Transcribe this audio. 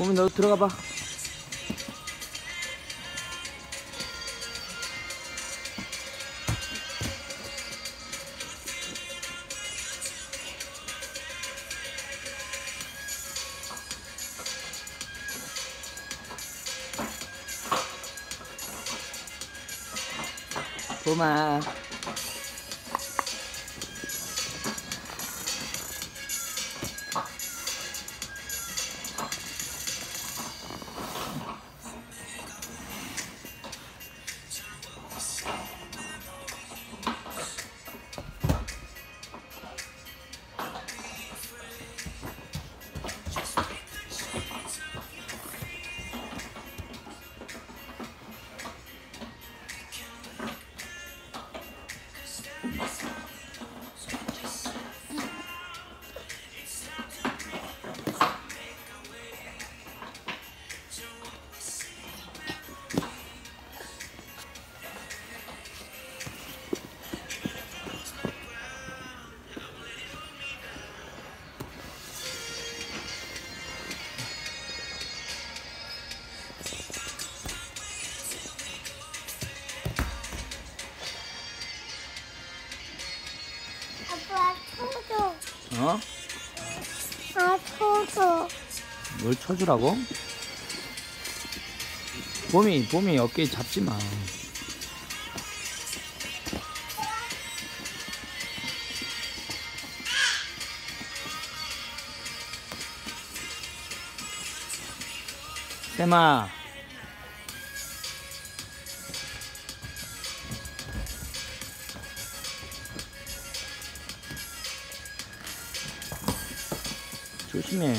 봄이 너 들어가 봐. 봄아. 어? 아 쳐줘. 뭘 쳐주라고? 봄이, 봄이 어깨 잡지 마. 쌤아. 조심해.